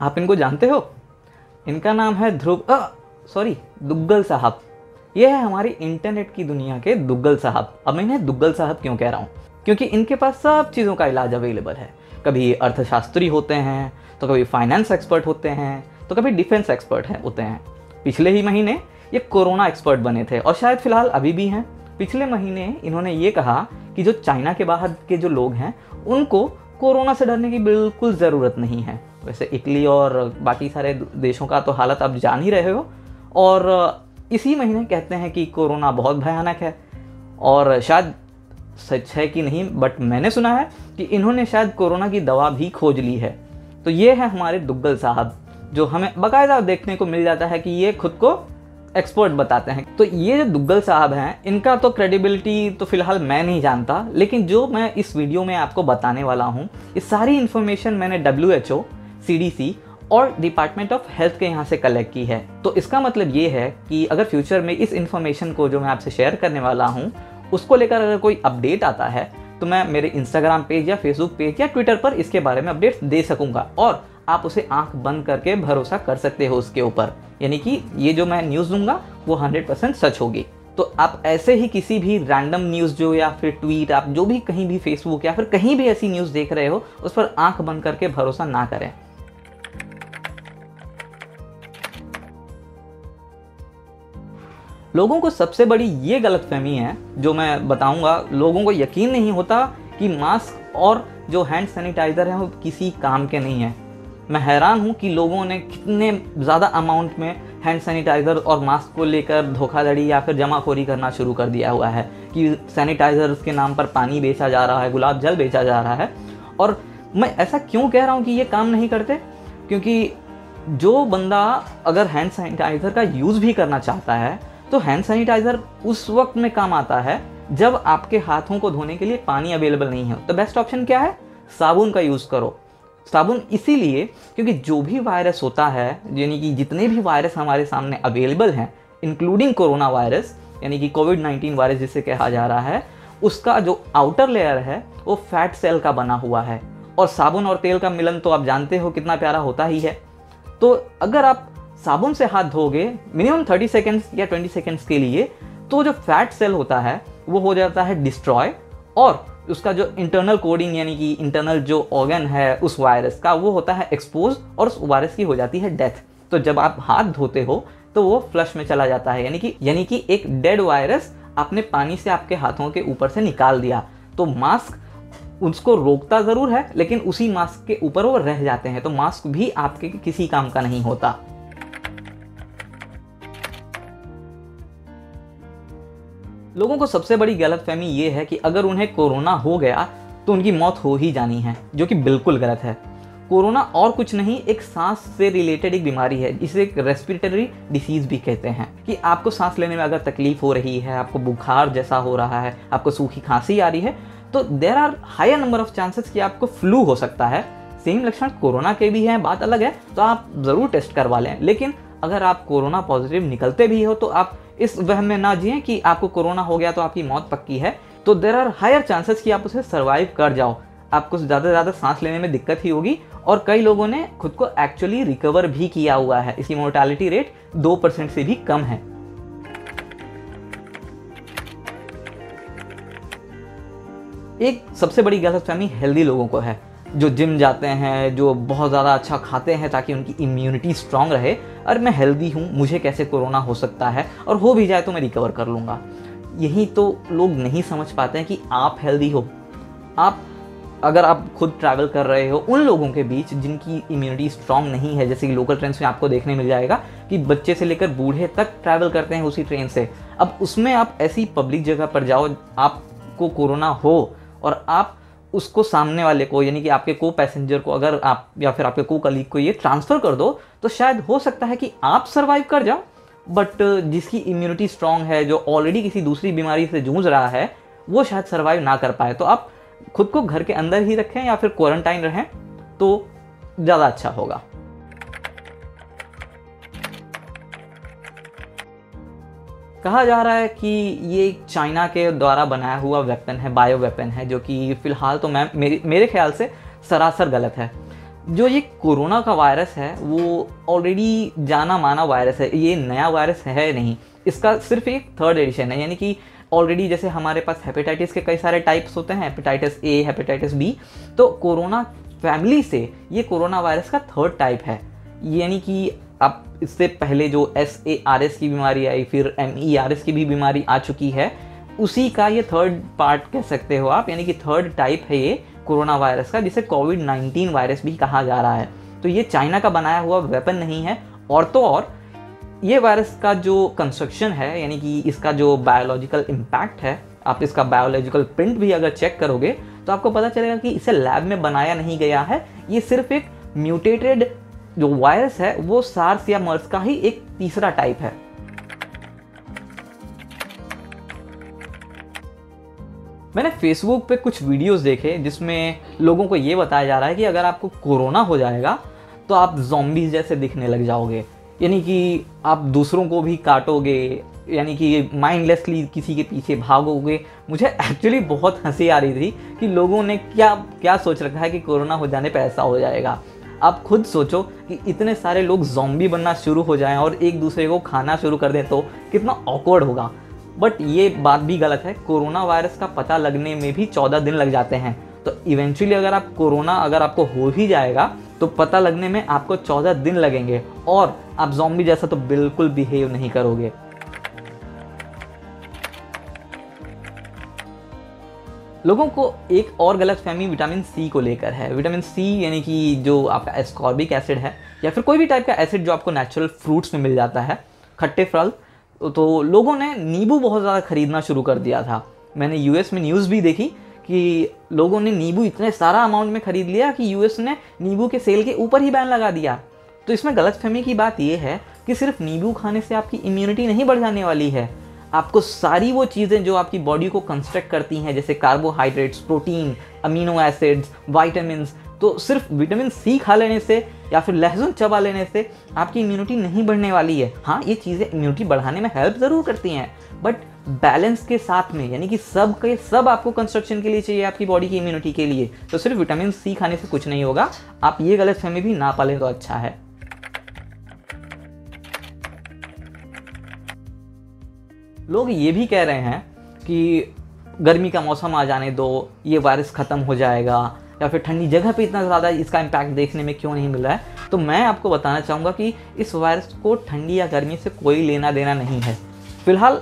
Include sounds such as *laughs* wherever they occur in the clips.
आप इनको जानते हो? इनका नाम है ध्रुव सॉरी दुग्गल साहब। ये है हमारी इंटरनेट की दुनिया के दुग्गल साहब। अब मैं इन्हें दुग्गल साहब क्यों कह रहा हूँ? क्योंकि इनके पास सब चीज़ों का इलाज अवेलेबल है। कभी अर्थशास्त्री होते हैं तो कभी फाइनेंस एक्सपर्ट होते हैं तो कभी डिफेंस एक्सपर्ट हैं, होते हैं। पिछले ही महीने ये कोरोना एक्सपर्ट बने थे, और शायद फ़िलहाल अभी भी हैं। पिछले महीने इन्होंने ये कहा कि जो चाइना के बाहर के जो लोग हैं, उनको कोरोना से डरने की बिल्कुल ज़रूरत नहीं है। वैसे इटली और बाकी सारे देशों का तो हालत आप जान ही रहे हो। और इसी महीने कहते हैं कि कोरोना बहुत भयानक है। और शायद सच है कि नहीं बट मैंने सुना है कि इन्होंने शायद कोरोना की दवा भी खोज ली है। तो ये है हमारे दुग्गल साहब, जो हमें बाकायदा देखने को मिल जाता है कि ये खुद को एक्सपर्ट बताते हैं। तो ये जो दुग्गल साहब हैं, इनका तो क्रेडिबिलिटी तो फ़िलहाल मैं नहीं जानता, लेकिन जो मैं इस वीडियो में आपको बताने वाला हूँ, ये सारी इन्फॉर्मेशन मैंने W H O C D C और डिपार्टमेंट ऑफ़ हेल्थ के यहाँ से कलेक्ट की है। तो इसका मतलब ये है कि अगर फ्यूचर में इस इन्फॉर्मेशन को जो मैं आपसे शेयर करने वाला हूँ, उसको लेकर अगर कोई अपडेट आता है तो मैं मेरे इंस्टाग्राम पेज या फेसबुक पेज या ट्विटर पर इसके बारे में अपडेट्स दे सकूँगा और आप उसे आँख बंद करके भरोसा कर सकते हो उसके ऊपर। यानी कि ये जो मैं न्यूज़ दूँगा, वो 100% सच होगी। तो आप ऐसे ही किसी भी रैंडम न्यूज़ जो या फिर ट्वीट आप जो भी कहीं भी फेसबुक या फिर कहीं भी ऐसी न्यूज़ देख रहे हो, उस पर आँख बंद करके भरोसा ना करें। लोगों को सबसे बड़ी ये गलतफहमी है, जो मैं बताऊँगा, लोगों को यकीन नहीं होता कि मास्क और जो हैंड सैनिटाइज़र है वो किसी काम के नहीं है। मैं हैरान हूँ कि लोगों ने कितने ज़्यादा अमाउंट में हैंड सैनिटाइज़र और मास्क को लेकर धोखाधड़ी या फिर जमाखोरी करना शुरू कर दिया हुआ है कि सैनिटाइज़र के नाम पर पानी बेचा जा रहा है, गुलाब जल बेचा जा रहा है। और मैं ऐसा क्यों कह रहा हूँ कि ये काम नहीं करते? क्योंकि जो बंदा अगर हैंड सैनिटाइज़र का यूज़ भी करना चाहता है तो हैंड सैनिटाइज़र उस वक्त में काम आता है जब आपके हाथों को धोने के लिए पानी अवेलेबल नहीं है। तो बेस्ट ऑप्शन क्या है? साबुन का यूज़ करो। साबुन इसीलिए क्योंकि जो भी वायरस होता है, यानी कि जितने भी वायरस हमारे सामने अवेलेबल हैं इंक्लूडिंग कोरोना वायरस यानी कि कोविड नाइन्टीन वायरस जिसे कहा जा रहा है, उसका जो आउटर लेयर है, वो फैट सेल का बना हुआ है। और साबुन और तेल का मिलन तो आप जानते हो कितना प्यारा होता ही है। तो अगर आप साबुन से हाथ धोगे मिनिमम 30 सेकेंड्स या 20 सेकेंड्स के लिए तो जो फैट सेल होता है, वो हो जाता है डिस्ट्रॉय और उसका जो इंटरनल कोडिंग यानी कि इंटरनल जो ऑर्गन है उस वायरस का, वो होता है एक्सपोज और उस वायरस की हो जाती है डेथ तो जब आप हाथ धोते हो तो वो फ्लश में चला जाता है, यानी कि यानी कि एक डेड वायरस आपने पानी से आपके हाथों के ऊपर से निकाल दिया। तो मास्क उसको रोकता ज़रूर है, लेकिन उसी मास्क के ऊपर वो रह जाते हैं तो मास्क भी आपके किसी काम का नहीं होता। लोगों को सबसे बड़ी गलतफहमी ये है कि अगर उन्हें कोरोना हो गया तो उनकी मौत हो ही जानी है, जो कि बिल्कुल गलत है। कोरोना और कुछ नहीं, एक सांस से रिलेटेड एक बीमारी है, जिसे एक रेस्पिरेटरी डिसीज भी कहते हैं। कि आपको सांस लेने में अगर तकलीफ़ हो रही है, आपको बुखार जैसा हो रहा है, आपको सूखी खांसी आ रही है तो there are higher number of chances कि आपको फ्लू हो सकता है। सेम लक्षण कोरोना के भी हैं, बात अलग है तो आप ज़रूर टेस्ट करवा लें। लेकिन अगर आप कोरोना पॉजिटिव निकलते भी हो तो आप इस वह में ना जिए कि आपको कोरोना हो गया तो आपकी मौत पक्की है। तो देर आर हायर चांसेस कि आप उसे सर्वाइव कर जाओ। आपको ज़्यादा से ज़्यादा सांस लेने में दिक्कत ही होगी और कई लोगों ने खुद को एक्चुअली रिकवर भी किया हुआ है। इसकी मोर्टालिटी रेट दो परसेंट से भी कम है। एक सबसे बड़ी गलतफहमी हेल्दी लोगों को है। जो जिम जाते हैं, जो बहुत ज़्यादा अच्छा खाते हैं ताकि उनकी इम्यूनिटी स्ट्रांग रहे और मैं हेल्दी हूँ, मुझे कैसे कोरोना हो सकता है? और हो भी जाए तो मैं रिकवर कर लूँगा। यही तो लोग नहीं समझ पाते हैं कि आप हेल्दी हो। आप, अगर आप खुद ट्रैवल कर रहे हो, उन लोगों के बीच जिनकी इम्यूनिटी स्ट्रांग नहीं है, जैसे कि लोकल ट्रेन में आपको देखने मिल जाएगा कि बच्चे से लेकर बूढ़े तक ट्रैवल करते हैं उसी ट्रेन से। अब उसमें आप ऐसी पब्लिक जगह पर जाओ, आपको कोरोना हो और आप उसको सामने वाले को, यानी कि आपके को पैसेंजर को, अगर आप या फिर आपके को कलीग को ये ट्रांसफ़र कर दो तो शायद हो सकता है कि आप सर्वाइव कर जाओ बट जिसकी इम्यूनिटी स्ट्रांग है, जो ऑलरेडी किसी दूसरी बीमारी से जूझ रहा है, वो शायद सर्वाइव ना कर पाए। तो आप खुद को घर के अंदर ही रखें या फिर क्वारंटाइन रहें तो ज़्यादा अच्छा होगा। कहा जा रहा है कि ये चाइना के द्वारा बनाया हुआ वेपन है बायो वेपन है, जो कि फ़िलहाल तो मैं, मेरे मेरे ख्याल से सरासर गलत है। जो ये कोरोना का वायरस है, वो ऑलरेडी जाना माना वायरस है, ये नया वायरस है नहीं। इसका सिर्फ़ एक थर्ड एडिशन है, यानी कि ऑलरेडी जैसे हमारे पास हेपेटाइटिस के कई सारे टाइप्स होते हैं हेपेटाइटिस ए हेपेटाइटिस बी तो कोरोना फैमिली से ये कोरोना वायरस का थर्ड टाइप है। यानी कि अब इससे पहले जो एस ए आर एस की बीमारी आई, फिर एम ई आर एस की भी बीमारी आ चुकी है, उसी का ये थर्ड पार्ट कह सकते हो आप, यानी कि थर्ड टाइप है ये कोरोना वायरस का, जिसे कोविड 19 वायरस भी कहा जा रहा है। तो ये चाइना का बनाया हुआ वेपन नहीं है। और तो और, ये वायरस का जो कंस्ट्रक्शन है, यानी कि इसका जो बायोलॉजिकल इम्पैक्ट है, आप इसका बायोलॉजिकल प्रिंट भी अगर चेक करोगे तो आपको पता चलेगा कि इसे लैब में बनाया नहीं गया है। ये सिर्फ़ एक म्यूटेटेड जो वायरस है, वो सार्स या मर्स का ही एक तीसरा टाइप है। मैंने फेसबुक पे कुछ वीडियोस देखे जिसमें लोगों को ये बताया जा रहा है कि अगर आपको कोरोना हो जाएगा तो आप जॉम्बीज जैसे दिखने लग जाओगे। यानी कि आप दूसरों को भी काटोगे, यानी कि माइंडलेसली किसी के पीछे भागोगे। मुझे एक्चुअली बहुत हँसी आ रही थी कि लोगों ने क्या क्या सोच रखा है कि कोरोना हो जाने पर ऐसा हो जाएगा। आप खुद सोचो कि इतने सारे लोग जॉम्बी बनना शुरू हो जाएँ और एक दूसरे को खाना शुरू कर दें तो कितना ऑकवर्ड होगा। बट ये बात भी गलत है, कोरोना वायरस का पता लगने में भी चौदह दिन लग जाते हैं। तो इवेंचुअली अगर आप कोरोना अगर आपको हो ही जाएगा तो पता लगने में आपको चौदह दिन लगेंगे। और आप जॉम्बी जैसा तो बिल्कुल बिहेव नहीं करोगे। लोगों को एक और गलत फहमी विटामिन सी को लेकर है। विटामिन सी यानी कि जो आपका एस्कॉर्बिक एसिड है, या फिर कोई भी टाइप का एसिड जो आपको नेचुरल फ्रूट्स में मिल जाता है, खट्टे फल तो लोगों ने नींबू बहुत ज़्यादा खरीदना शुरू कर दिया था। मैंने यूएस में न्यूज़ भी देखी कि लोगों ने नींबू इतने सारा अमाउंट में ख़रीद लिया कि यूएस ने नींबू के सेल के ऊपर ही बैन लगा दिया। तो इसमें गलत फहमी की बात यह है कि सिर्फ़ नींबू खाने से आपकी इम्यूनिटी नहीं बढ़ जाने वाली है। आपको सारी वो चीज़ें जो आपकी बॉडी को कंस्ट्रक्ट करती हैं, जैसे carbohydrates protein amino acids vitamin तो सिर्फ़ विटामिन सी खा लेने से या फिर लहसुन चबा लेने से आपकी इम्यूनिटी नहीं बढ़ने वाली है। हाँ ये चीज़ें इम्यूनिटी बढ़ाने में हेल्प ज़रूर करती हैं। बट बैलेंस के साथ में, यानी कि सब के सब आपको कंस्ट्रक्शन के लिए चाहिए आपकी बॉडी की इम्यूनिटी के लिए तो सिर्फ़ विटामिन सी खाने से कुछ नहीं होगा। आप ये गलत फहमी भी ना पालें तो अच्छा है। लोग ये भी कह रहे हैं कि गर्मी का मौसम आ जाने दो, ये वायरस ख़त्म हो जाएगा या फिर ठंडी जगह पे इतना ज़्यादा इसका इम्पैक्ट देखने में क्यों नहीं मिल रहा है? तो मैं आपको बताना चाहूँगा कि इस वायरस को ठंडी या गर्मी से कोई लेना देना नहीं है। फ़िलहाल,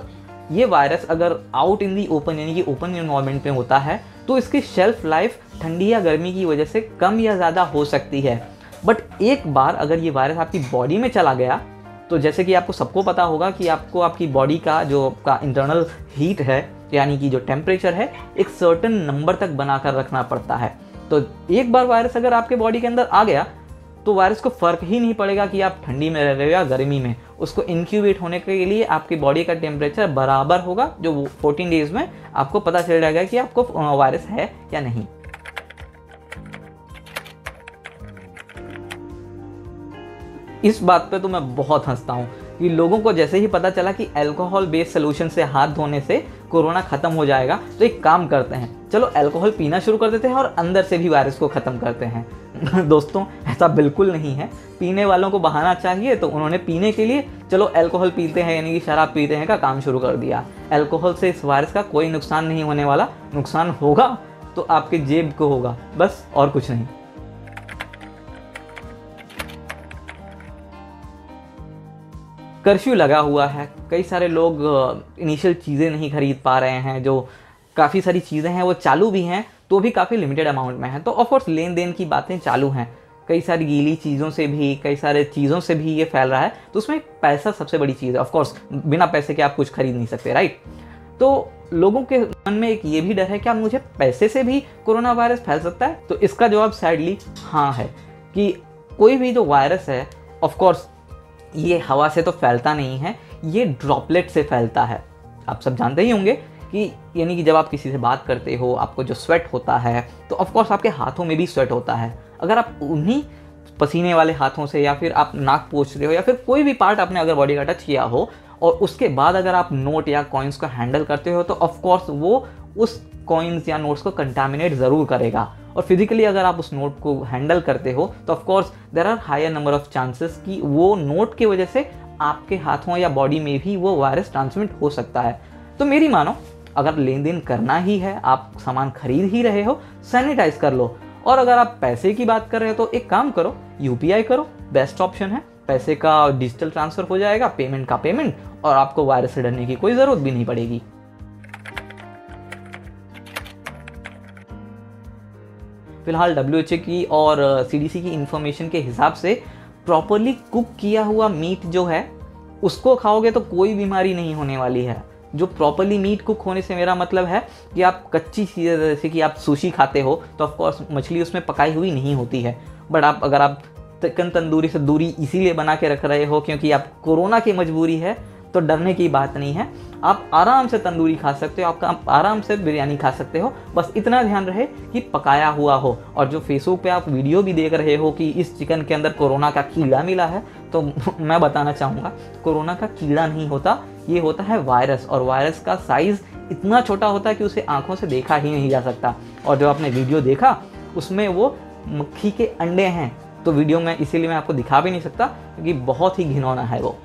ये वायरस अगर आउट इन दी ओपन यानी कि ओपन इन्वायरमेंट में होता है तो इसकी शेल्फ लाइफ ठंडी या गर्मी की वजह से कम या ज़्यादा हो सकती है। बट एक बार अगर ये वायरस आपकी बॉडी में चला गया तो जैसे कि आपको सबको पता होगा कि आपको आपकी बॉडी का जो आपका इंटरनल हीट है, यानी कि जो टेम्परेचर है, एक सर्टन नंबर तक बनाकर रखना पड़ता है। तो एक बार वायरस अगर आपके बॉडी के अंदर आ गया तो वायरस को फ़र्क ही नहीं पड़ेगा कि आप ठंडी में रह रहे हो या गर्मी में। उसको इंक्यूबेट होने के लिए आपकी बॉडी का टेम्परेचर बराबर होगा, जो 14 डेज़ में आपको पता चल जाएगा कि आपको वायरस है या नहीं। इस बात पे तो मैं बहुत हंसता हूँ कि लोगों को जैसे ही पता चला कि अल्कोहल बेस्ड सोल्यूशन से हाथ धोने से कोरोना खत्म हो जाएगा तो एक काम करते हैं। चलो अल्कोहल पीना शुरू कर देते हैं और अंदर से भी वायरस को ख़त्म करते हैं। *laughs* दोस्तों, ऐसा बिल्कुल नहीं है। पीने वालों को बहाना चाहिए तो उन्होंने पीने के लिए, चलो अल्कोहल पीते हैं, यानी कि शराब पीते हैं का काम शुरू कर दिया। अल्कोहल से इस वायरस का कोई नुकसान नहीं होने वाला। नुकसान होगा तो आपके जेब को होगा। बस, और कुछ नहीं। कर्फ्यू लगा हुआ है। कई सारे लोग इनिशियल चीज़ें नहीं खरीद पा रहे हैं, जो काफ़ी सारी चीज़ें हैं, वो चालू भी हैं तो भी काफ़ी लिमिटेड अमाउंट में है। तो ऑफकोर्स लेन देन की बातें चालू हैं। कई सारी गीली चीज़ों से भी, कई सारे चीज़ों से भी ये फैल रहा है। तो उसमें पैसा सबसे बड़ी चीज़ है। ऑफकोर्स बिना पैसे के आप कुछ खरीद नहीं सकते राइट तो लोगों के मन में एक ये भी डर है कि आप मुझे पैसे से भी कोरोना वायरस फैल सकता है? तो इसका जवाब सैडली हाँ है कि कोई भी जो वायरस है ऑफकोर्स ये हवा से तो फैलता नहीं है, ये ड्रॉपलेट से फैलता है। आप सब जानते ही होंगे कि यानी कि जब आप किसी से बात करते हो, आपको जो स्वेट होता है तो ऑफकोर्स आपके हाथों में भी स्वेट होता है। अगर आप उन्हीं पसीने वाले हाथों से या फिर आप नाक पोछ रहे हो या फिर कोई भी पार्ट आपने अगर बॉडी का टच किया हो और उसके बाद अगर आप नोट या कॉइन्स को हैंडल करते हो तो ऑफकोर्स वो उस कॉइन्स या नोट्स को कंटामिनेट ज़रूर करेगा। और फिजिकली अगर आप उस नोट को हैंडल करते हो तो of course there are higher number of chances कि वो नोट की वजह से आपके हाथों या बॉडी में भी वो वायरस ट्रांसमिट हो सकता है। तो मेरी मानो, अगर लेन देन करना ही है, आप सामान खरीद ही रहे हो सैनिटाइज कर लो। और अगर आप पैसे की बात कर रहे हो तो एक काम करो यूपीआई करो बेस्ट ऑप्शन है, पैसे का डिजिटल ट्रांसफ़र हो जाएगा पेमेंट का पेमेंट और आपको वायरस से डरने की कोई ज़रूरत भी नहीं पड़ेगी। फ़िलहाल डब्ल्यू की और सीडीसी की इंफॉर्मेशन के हिसाब से प्रॉपरली कुक किया हुआ मीट जो है, उसको खाओगे तो कोई बीमारी नहीं होने वाली है। जो प्रॉपरली मीट कुक होने से मेरा मतलब है कि आप कच्ची चीज़ें, जैसे कि आप सुशी खाते हो तो ऑफकोर्स मछली उसमें पकाई हुई नहीं होती है। बट आप, अगर आप चिकन तंदूरी से दूरी इसीलिए बना के रख रहे हो क्योंकि आप कोरोना की मजबूरी है तो डरने की बात नहीं है। आप आराम से तंदूरी खा सकते हो आप आराम से बिरयानी खा सकते हो। बस इतना ध्यान रहे कि पकाया हुआ हो। और जो फेसबुक पे आप वीडियो भी देख रहे हो कि इस चिकन के अंदर कोरोना का कीड़ा मिला है तो *laughs* मैं बताना चाहूँगा, कोरोना का कीड़ा नहीं होता, ये होता है वायरस। और वायरस का साइज़ इतना छोटा होता है कि उसे आँखों से देखा ही नहीं जा सकता। और जो आपने वीडियो देखा, उसमें वो मक्खी के अंडे हैं। तो वीडियो में इसीलिए मैं आपको दिखा भी नहीं सकता, क्योंकि बहुत ही घिनौना है वो।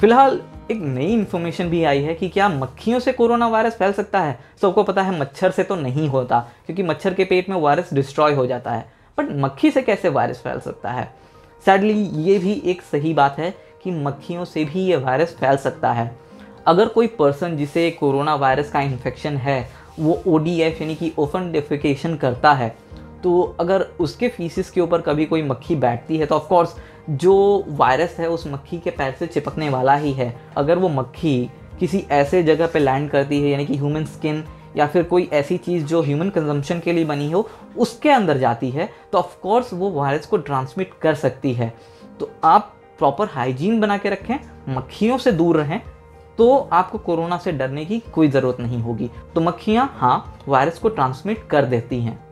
फ़िलहाल एक नई इन्फॉर्मेशन भी आई है कि क्या मक्खियों से कोरोना वायरस फैल सकता है? सबको पता है मच्छर से तो नहीं होता, क्योंकि मच्छर के पेट में वायरस डिस्ट्रॉय हो जाता है। बट मक्खी से कैसे वायरस फैल सकता है? सैडली ये भी एक सही बात है कि मक्खियों से भी ये वायरस फैल सकता है। अगर कोई पर्सन जिसे कोरोना वायरस का इन्फेक्शन है, वो ओडीएफ यानी कि ओपन डेफिकेशन करता है तो अगर उसके फीसिस के ऊपर कभी कोई मक्खी बैठती है तो ऑफकोर्स जो वायरस है उस मक्खी के पैर से चिपकने वाला ही है। अगर वो मक्खी किसी ऐसे जगह पे लैंड करती है, यानी कि ह्यूमन स्किन या फिर कोई ऐसी चीज़ जो ह्यूमन कंजम्पशन के लिए बनी हो, उसके अंदर जाती है तो ऑफकोर्स वो वायरस को ट्रांसमिट कर सकती है। तो आप प्रॉपर हाइजीन बना के रखें, मक्खियों से दूर रहें तो आपको कोरोना से डरने की कोई ज़रूरत नहीं होगी। तो मक्खियाँ हाँ वायरस को ट्रांसमिट कर देती हैं।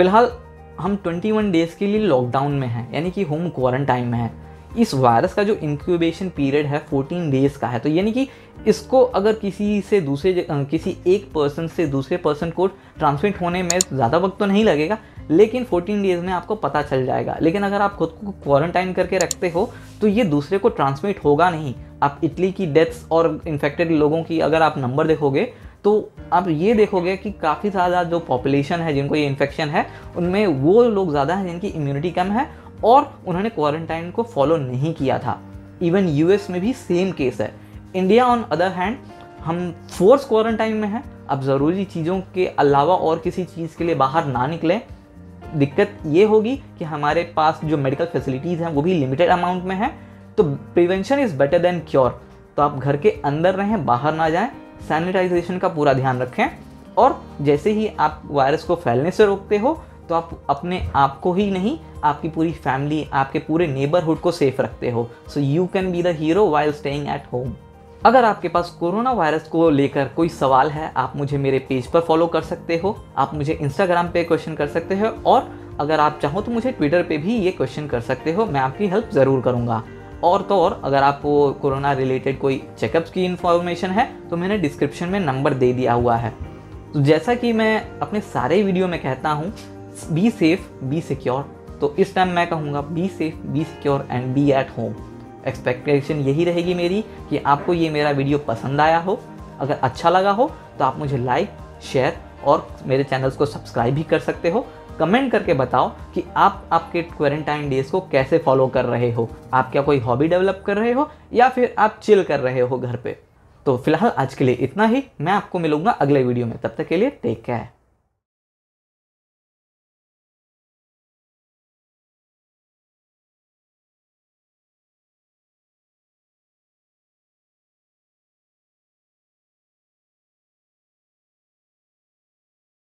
फ़िलहाल हम 21 डेज़ के लिए लॉकडाउन में हैं, यानी कि होम क्वारंटाइन में हैं। इस वायरस का जो इंक्यूबेशन पीरियड है 14 डेज़ का है तो यानी कि इसको अगर किसी से दूसरे किसी एक पर्सन से दूसरे पर्सन को ट्रांसमिट होने में ज़्यादा वक्त तो नहीं लगेगा, लेकिन 14 डेज़ में आपको पता चल जाएगा। लेकिन अगर आप खुद को क्वारंटाइन करके रखते हो तो ये दूसरे को ट्रांसमिट होगा नहीं। आप इटली की डेथ्स और इन्फेक्टेड लोगों की अगर आप नंबर देखोगे तो आप ये देखोगे कि काफ़ी ज़्यादा जो पॉपुलेशन है, जिनको ये इन्फेक्शन है, उनमें वो लोग ज़्यादा हैं जिनकी इम्यूनिटी कम है और उन्होंने क्वारंटाइन को फॉलो नहीं किया था। इवन यूएस में भी सेम केस है। इंडिया ऑन अदर हैंड हम फोर्स क्वारंटाइन में हैं। अब ज़रूरी चीज़ों के अलावा और किसी चीज़ के लिए बाहर ना निकलें। दिक्कत ये होगी कि हमारे पास जो मेडिकल फैसिलिटीज़ हैं, वो भी लिमिटेड अमाउंट में हैं। तो prevention is better than cure तो आप घर के अंदर रहें, बाहर ना जाएँ। सैनिटाइजेशन का पूरा ध्यान रखें। और जैसे ही आप वायरस को फैलने से रोकते हो तो आप अपने आप को ही नहीं, आपकी पूरी फैमिली आपके पूरे नेबरहुड को सेफ़ रखते हो। So you can be the hero while staying at home अगर आपके पास कोरोना वायरस को लेकर कोई सवाल है, आप मुझे मेरे पेज पर फॉलो कर सकते हो, आप मुझे इंस्टाग्राम पे क्वेश्चन कर सकते हो, और अगर आप चाहो तो मुझे ट्विटर पे भी ये क्वेश्चन कर सकते हो, मैं आपकी हेल्प ज़रूर करूँगा। और तो और, अगर आपको कोरोना रिलेटेड कोई चेकअप्स की इन्फॉर्मेशन है तो मैंने डिस्क्रिप्शन में नंबर दे दिया हुआ है। तो जैसा कि मैं अपने सारे वीडियो में कहता हूँ बी सेफ़ बी सिक्योर तो इस टाइम मैं कहूँगा be safe be secure and be at home expectation यही रहेगी मेरी कि आपको ये मेरा वीडियो पसंद आया हो। अगर अच्छा लगा हो तो आप मुझे लाइक शेयर और मेरे चैनल्स को सब्सक्राइब भी कर सकते हो। कमेंट करके बताओ कि आप आपके क्वारंटाइन डेज़ को कैसे फॉलो कर रहे हो। आप क्या कोई हॉबी डेवलप कर रहे हो या फिर आप चिल कर रहे हो घर पे? तो फ़िलहाल आज के लिए इतना ही। मैं आपको मिलूँगा अगले वीडियो में। तब तक के लिए टेक केयर